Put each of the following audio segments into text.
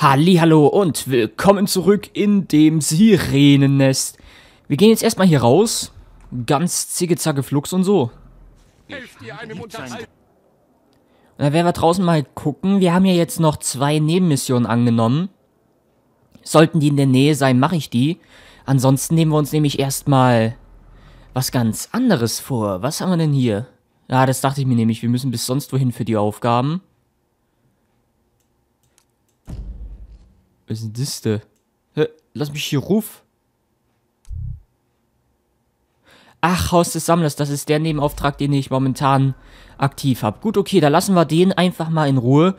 Hallo und willkommen zurück in dem Sirenennest. Wir gehen jetzt erstmal hier raus. Ganz zicke flux und so. Und dann werden wir draußen mal gucken. Wir haben ja jetzt noch zwei Nebenmissionen angenommen. Sollten die in der Nähe sein, mache ich die. Ansonsten nehmen wir uns nämlich erstmal was ganz anderes vor. Was haben wir denn hier? Ja, das dachte ich mir nämlich. Wir müssen bis sonst wohin für die Aufgaben. Was ist denn das da? Hä? Lass mich hier ruf. Ach, Haus des Sammlers, das ist der Nebenauftrag, den ich momentan aktiv habe. Gut, okay, da lassen wir den einfach mal in Ruhe,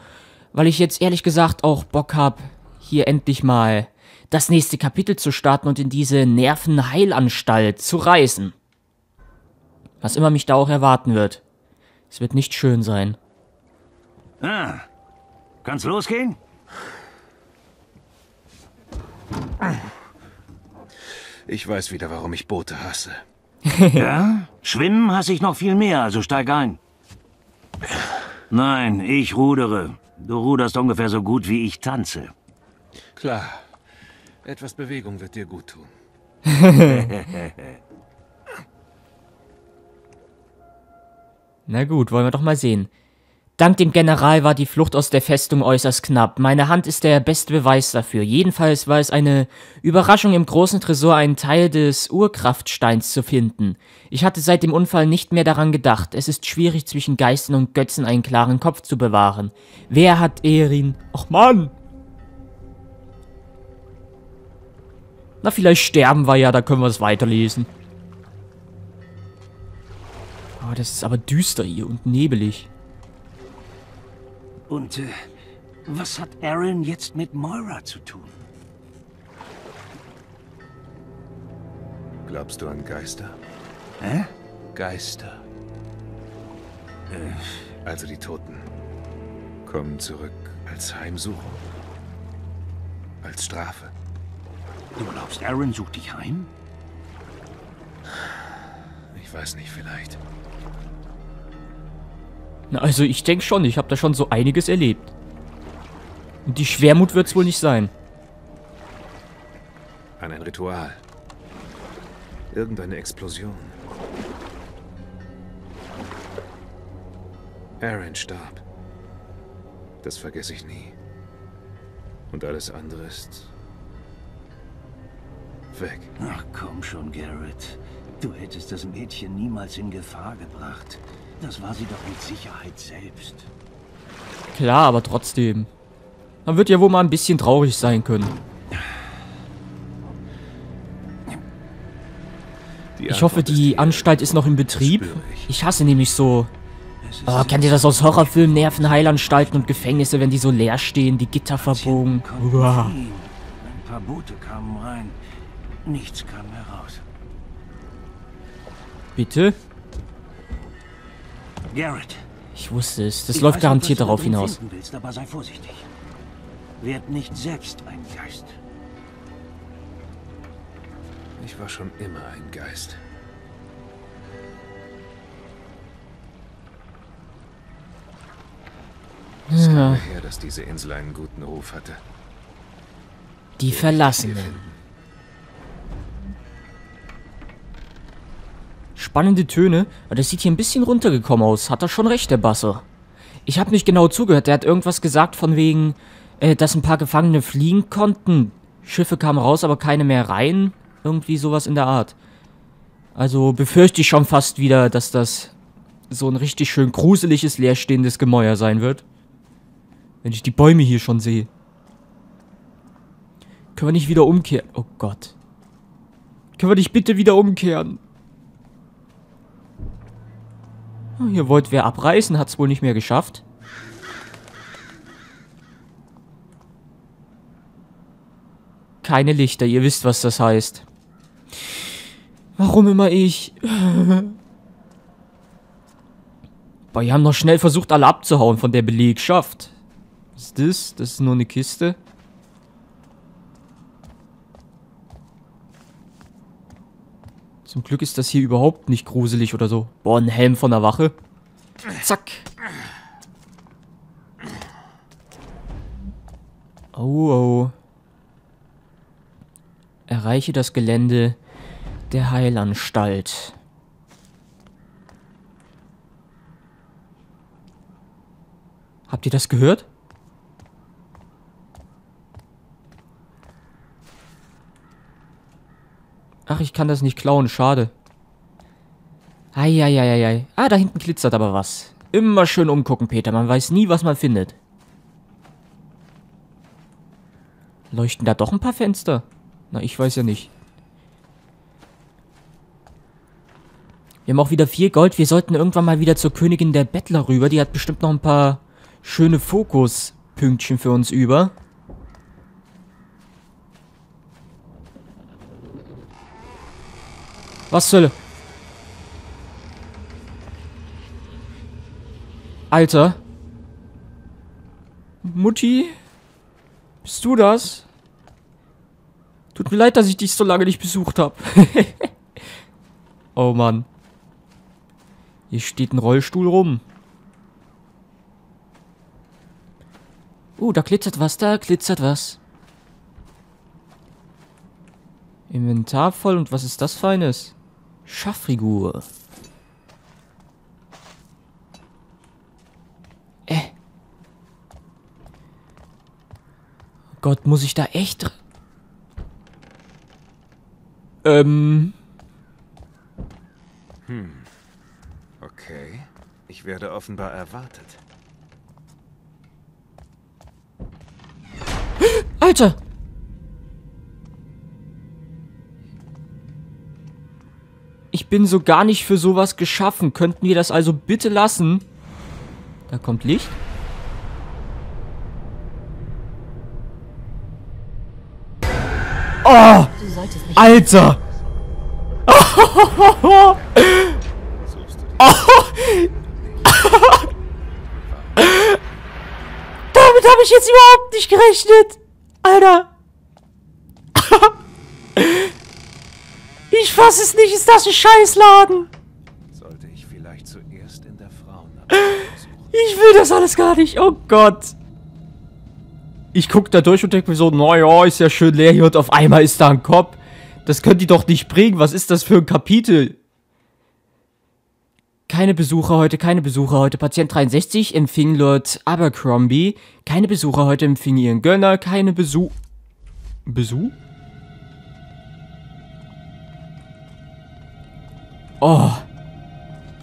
weil ich jetzt ehrlich gesagt auch Bock habe, hier endlich mal das nächste Kapitel zu starten und in diese Nervenheilanstalt zu reisen. Was immer mich da auch erwarten wird. Es wird nicht schön sein. Ah, kann's losgehen? Ich weiß wieder, warum ich Boote hasse. ja? Schwimmen hasse ich noch viel mehr, also steig ein. Nein, ich rudere. Du ruderst ungefähr so gut, wie ich tanze. Klar. Etwas Bewegung wird dir gut tun. Na gut, wollen wir doch mal sehen. Dank dem General war die Flucht aus der Festung äußerst knapp. Meine Hand ist der beste Beweis dafür. Jedenfalls war es eine Überraschung im großen Tresor einen Teil des Urkraftsteins zu finden. Ich hatte seit dem Unfall nicht mehr daran gedacht. Es ist schwierig zwischen Geistern und Götzen einen klaren Kopf zu bewahren. Wer hat Erin... Ach Mann! Na, vielleicht sterben wir ja, da können wir es weiterlesen. Oh, das ist aber düster hier und nebelig. Und äh, was hat Aaron jetzt mit Moira zu tun? Glaubst du an Geister? Hä? Geister. Äh, also die Toten kommen zurück als Heimsuchung. Als Strafe. Du glaubst, Aaron sucht dich heim? Ich weiß nicht, vielleicht. Na, also ich denke schon, ich habe da schon so einiges erlebt. Und die Schwermut wird es wohl nicht sein. An ein Ritual. Irgendeine Explosion. Aaron starb. Das vergesse ich nie. Und alles andere ist... weg. Ach komm schon, Garrett. Du hättest das Mädchen niemals in Gefahr gebracht. Das war sie doch mit Sicherheit selbst. Klar, aber trotzdem. Man wird ja wohl mal ein bisschen traurig sein können. Ich hoffe, die Anstalt ist noch in Betrieb. Ich hasse nämlich so... Oh, kennt ihr das aus Horrorfilmen? Nervenheilanstalten und Gefängnisse, wenn die so leer stehen, die Gitter verbogen. Uah. Ein paar Boote kamen rein. Nichts kam heraus. Bitte? Garrett. Ich wusste es. Das läuft garantiert darauf hinaus. Willst, aber sei vorsichtig. Werd nicht selbst ein Geist. Ich war schon immer ein Geist. Es ja. her, dass diese Insel einen guten Ruf hatte. Die Verlassenen. Spannende Töne, aber das sieht hier ein bisschen runtergekommen aus. Hat er schon recht, der Basse. Ich habe nicht genau zugehört. Der hat irgendwas gesagt von wegen, äh, dass ein paar Gefangene fliehen konnten. Schiffe kamen raus, aber keine mehr rein. Irgendwie sowas in der Art. Also befürchte ich schon fast wieder, dass das so ein richtig schön gruseliges, leerstehendes Gemäuer sein wird. Wenn ich die Bäume hier schon sehe. Können wir nicht wieder umkehren? Oh Gott. Können wir nicht bitte wieder umkehren? Oh, hier wollte wer abreißen, hat es wohl nicht mehr geschafft. Keine Lichter, ihr wisst, was das heißt. Warum immer ich? Boah, die haben noch schnell versucht, alle abzuhauen von der Belegschaft. Was ist das? Das ist nur eine Kiste. Zum Glück ist das hier überhaupt nicht gruselig oder so. Boah, ein Helm von der Wache. Zack. Oh, oh. Erreiche das Gelände der Heilanstalt. Habt ihr das gehört? Ach, ich kann das nicht klauen, schade. Eieieiei. Ah, da hinten glitzert aber was. Immer schön umgucken, Peter. Man weiß nie, was man findet. Leuchten da doch ein paar Fenster? Na, ich weiß ja nicht. Wir haben auch wieder viel Gold. Wir sollten irgendwann mal wieder zur Königin der Bettler rüber. Die hat bestimmt noch ein paar schöne Fokuspünktchen für uns über. Was soll... Alter. Mutti? Bist du das? Tut mir leid, dass ich dich so lange nicht besucht habe. oh Mann. Hier steht ein Rollstuhl rum. Uh, da glitzert was, da glitzert was. Inventar voll und was ist das Feines? Schafffigur. Äh. Gott, muss ich da echt... Ähm... Hm. Okay. Ich werde offenbar erwartet. Alter! Bin so gar nicht für sowas geschaffen. Könnten wir das also bitte lassen? Da kommt Licht. Oh! Alter! Damit habe ich jetzt überhaupt nicht gerechnet. Alter. ich fass es nicht. Ist das ein Scheißladen? Sollte ich vielleicht zuerst in der Frauen Ich will das alles gar nicht. Oh Gott. Ich guck da durch und denke mir so, naja, ist ja schön leer hier und auf einmal ist da ein Kopf. Das könnt ihr doch nicht bringen. Was ist das für ein Kapitel? Keine Besucher heute, keine Besucher heute. Patient 63 empfing Lord Abercrombie. Keine Besucher heute empfing ihren Gönner. Keine Besuch... Besuch? Oh.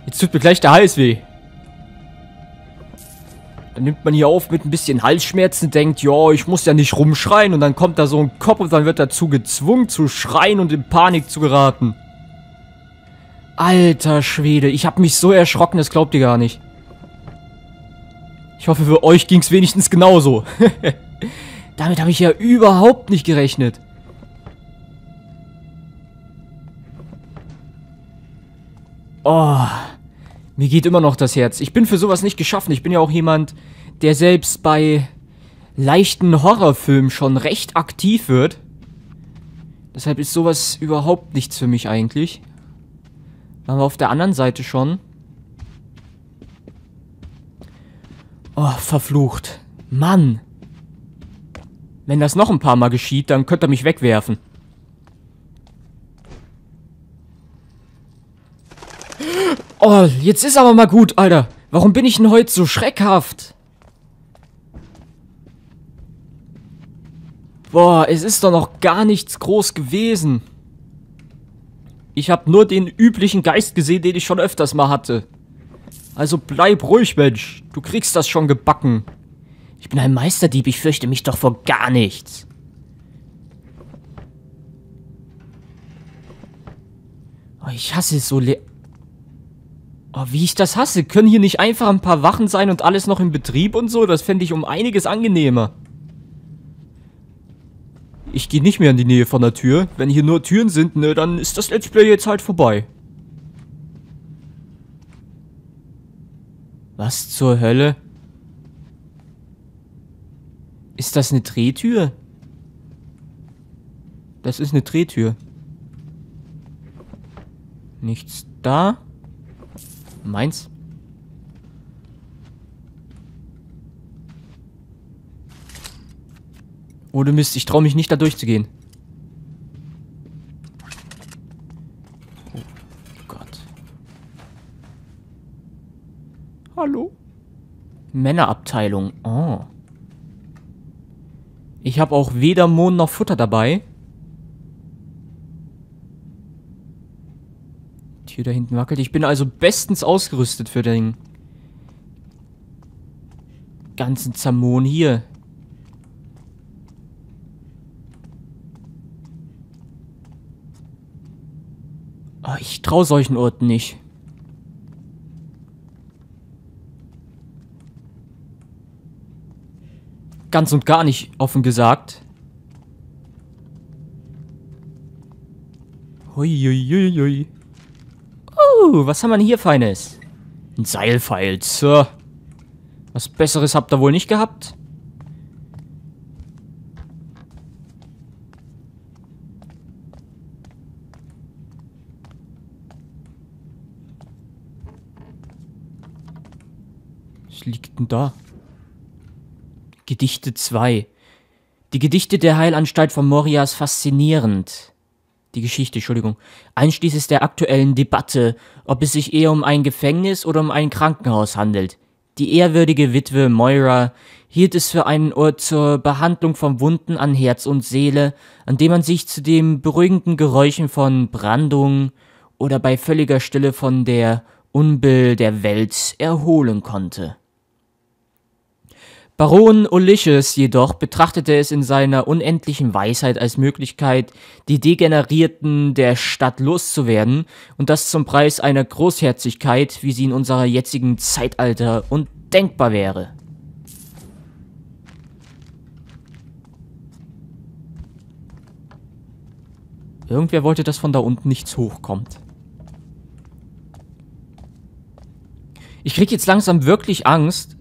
Jetzt tut mir gleich der Hals weh. Dann nimmt man hier auf mit ein bisschen Halsschmerzen, denkt, ja, ich muss ja nicht rumschreien. Und dann kommt da so ein Kopf und dann wird dazu gezwungen zu schreien und in Panik zu geraten. Alter Schwede, ich habe mich so erschrocken, das glaubt ihr gar nicht. Ich hoffe, für euch ging es wenigstens genauso. Damit habe ich ja überhaupt nicht gerechnet. Oh, mir geht immer noch das Herz. Ich bin für sowas nicht geschaffen. Ich bin ja auch jemand, der selbst bei leichten Horrorfilmen schon recht aktiv wird. Deshalb ist sowas überhaupt nichts für mich eigentlich. Waren wir auf der anderen Seite schon? Oh, verflucht. Mann. Wenn das noch ein paar Mal geschieht, dann könnt ihr mich wegwerfen. Oh, jetzt ist aber mal gut, Alter. Warum bin ich denn heute so schreckhaft? Boah, es ist doch noch gar nichts groß gewesen. Ich habe nur den üblichen Geist gesehen, den ich schon öfters mal hatte. Also bleib ruhig, Mensch. Du kriegst das schon gebacken. Ich bin ein Meisterdieb, ich fürchte mich doch vor gar nichts. Oh, ich hasse so le... Oh, wie ich das hasse. Können hier nicht einfach ein paar Wachen sein und alles noch in Betrieb und so? Das fände ich um einiges angenehmer. Ich gehe nicht mehr in die Nähe von der Tür. Wenn hier nur Türen sind, ne, dann ist das Let's Play jetzt halt vorbei. Was zur Hölle? Ist das eine Drehtür? Das ist eine Drehtür. Nichts da. Meins. Ohne Mist, ich traue mich nicht da durchzugehen. Oh Gott. Hallo? Männerabteilung. Oh. Ich habe auch weder Mohn noch Futter dabei. Tür da hinten wackelt. Ich bin also bestens ausgerüstet für den ganzen Zamon hier. Oh, ich traue solchen Orten nicht. Ganz und gar nicht, offen gesagt. Huiuiui. Was haben wir denn hier Feines? Ein Seilpfeil, so. Was Besseres habt ihr wohl nicht gehabt? Was liegt denn da? Gedichte 2. Die Gedichte der Heilanstalt von Moria ist faszinierend. Die Geschichte, Entschuldigung. Einschließlich der aktuellen Debatte, ob es sich eher um ein Gefängnis oder um ein Krankenhaus handelt. Die ehrwürdige Witwe Moira hielt es für einen Ort zur Behandlung von Wunden an Herz und Seele, an dem man sich zu den beruhigenden Geräuschen von Brandung oder bei völliger Stille von der Unbill der Welt erholen konnte. Baron Ulysses jedoch betrachtete es in seiner unendlichen Weisheit als Möglichkeit, die Degenerierten der Stadt loszuwerden, und das zum Preis einer Großherzigkeit, wie sie in unserer jetzigen Zeitalter undenkbar wäre. Irgendwer wollte, dass von da unten nichts hochkommt. Ich krieg jetzt langsam wirklich Angst,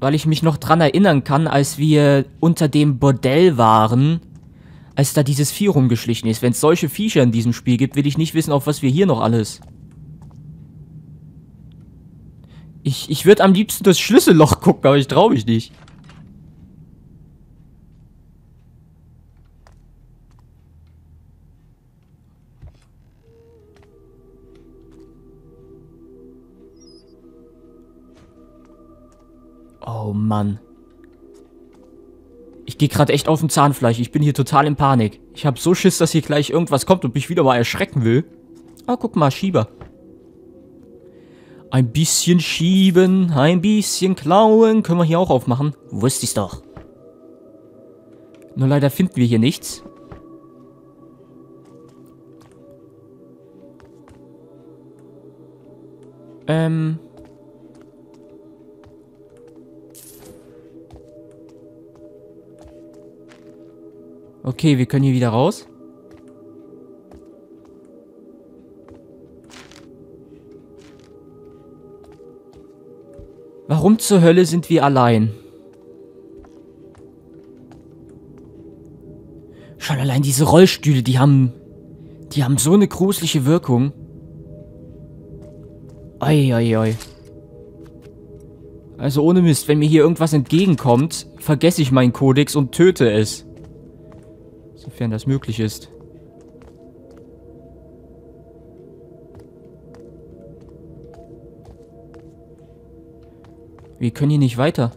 weil ich mich noch dran erinnern kann, als wir unter dem Bordell waren, als da dieses Vieh rumgeschlichen ist. Wenn es solche Viecher in diesem Spiel gibt, will ich nicht wissen, auf was wir hier noch alles. Ich, ich würde am liebsten das Schlüsselloch gucken, aber ich traue mich nicht. Oh Mann. Ich gehe gerade echt auf dem Zahnfleisch. Ich bin hier total in Panik. Ich habe so Schiss, dass hier gleich irgendwas kommt und mich wieder mal erschrecken will. Ah, guck mal, Schieber. Ein bisschen schieben, ein bisschen klauen. Können wir hier auch aufmachen? Wusste ich's doch. Nur leider finden wir hier nichts. Ähm... Okay, wir können hier wieder raus. Warum zur Hölle sind wir allein? Schon allein diese Rollstühle, die haben... Die haben so eine gruselige Wirkung. Oi, oi, oi. Also ohne Mist, wenn mir hier irgendwas entgegenkommt, vergesse ich meinen Kodex und töte es. Sofern das möglich ist. Wir können hier nicht weiter.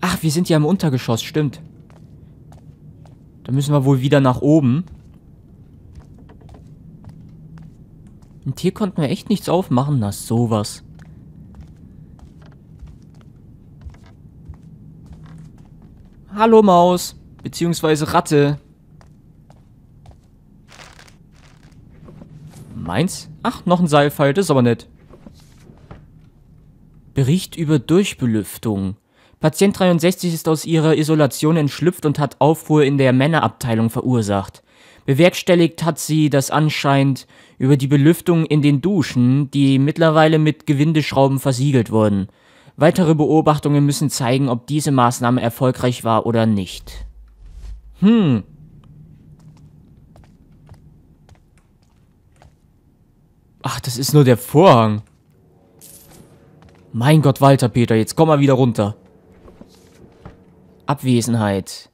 Ach, wir sind ja im Untergeschoss, stimmt. Da müssen wir wohl wieder nach oben. Und hier konnten wir echt nichts aufmachen. Na, sowas. Hallo, Maus. Beziehungsweise Ratte. Meins? Ach, noch ein Seilpfeil, das ist aber nett. Bericht über Durchbelüftung. Patient 63 ist aus ihrer Isolation entschlüpft und hat Aufruhr in der Männerabteilung verursacht. Bewerkstelligt hat sie das anscheinend über die Belüftung in den Duschen, die mittlerweile mit Gewindeschrauben versiegelt wurden. Weitere Beobachtungen müssen zeigen, ob diese Maßnahme erfolgreich war oder nicht. Hm. Ach, das ist nur der Vorhang. Mein Gott, Walter, Peter, jetzt komm mal wieder runter. Abwesenheit.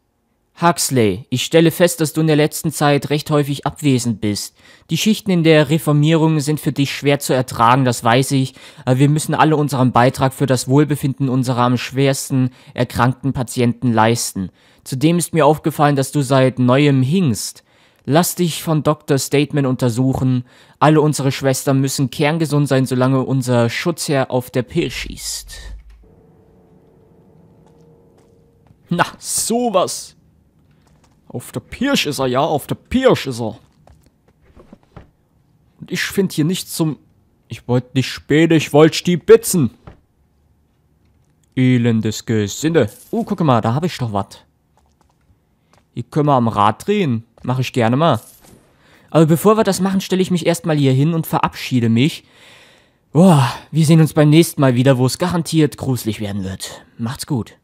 Huxley, ich stelle fest, dass du in der letzten Zeit recht häufig abwesend bist. Die Schichten in der Reformierung sind für dich schwer zu ertragen, das weiß ich, aber wir müssen alle unseren Beitrag für das Wohlbefinden unserer am schwersten erkrankten Patienten leisten. Zudem ist mir aufgefallen, dass du seit neuem hingst. Lass dich von Dr. Statement untersuchen. Alle unsere Schwestern müssen kerngesund sein, solange unser Schutzherr auf der Pirsch ist. Na, sowas. Auf der Pirsch ist er, ja, auf der Pirsch ist er. Und ich finde hier nichts zum... Ich wollte nicht später, ich wollte stiebitzen. Elendes Gesinde. Oh, guck mal, da habe ich doch was. Hier können wir am Rad drehen. Mache ich gerne mal. Aber bevor wir das machen, stelle ich mich erstmal hier hin und verabschiede mich. Boah, wir sehen uns beim nächsten Mal wieder, wo es garantiert gruselig werden wird. Macht's gut.